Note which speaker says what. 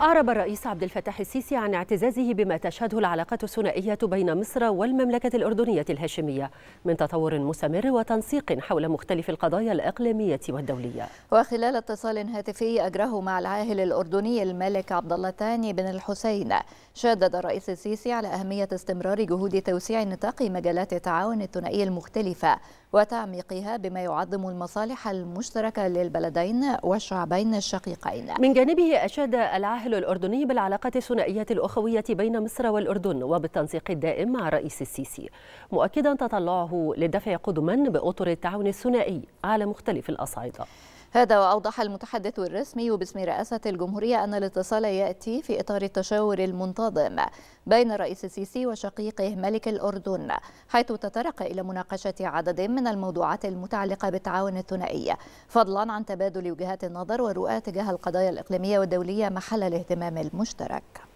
Speaker 1: أعرب الرئيس عبد الفتاح السيسي عن اعتزازه بما تشهده العلاقات الثنائية بين مصر والمملكة الأردنية الهاشمية من تطور مستمر وتنسيق حول مختلف القضايا الإقليمية والدولية.
Speaker 2: وخلال اتصال هاتفي أجراه مع العاهل الأردني الملك عبد الله الثاني بن الحسين، شدد الرئيس السيسي على أهمية استمرار جهود توسيع نطاق مجالات التعاون الثنائي المختلفة وتعميقها بما يعظم المصالح المشتركة للبلدين والشعبين الشقيقين.
Speaker 1: من جانبه أشاد العاهل الأردني بالعلاقات الثنائية الأخوية بين مصر والأردن وبالتنسيق الدائم مع الرئيس السيسي مؤكدا تطلعه لدفع قدما بأطر التعاون الثنائي على مختلف الأصعدة
Speaker 2: هذا وأوضح المتحدث الرسمي باسم رئاسة الجمهورية أن الاتصال يأتي في إطار التشاور المنتظم بين الرئيس السيسي وشقيقه ملك الأردن حيث تطرق إلى مناقشة عدد من الموضوعات المتعلقة بالتعاون الثنائي فضلا عن تبادل وجهات النظر ورؤى تجاه القضايا الإقليمية والدولية محل الاهتمام المشترك.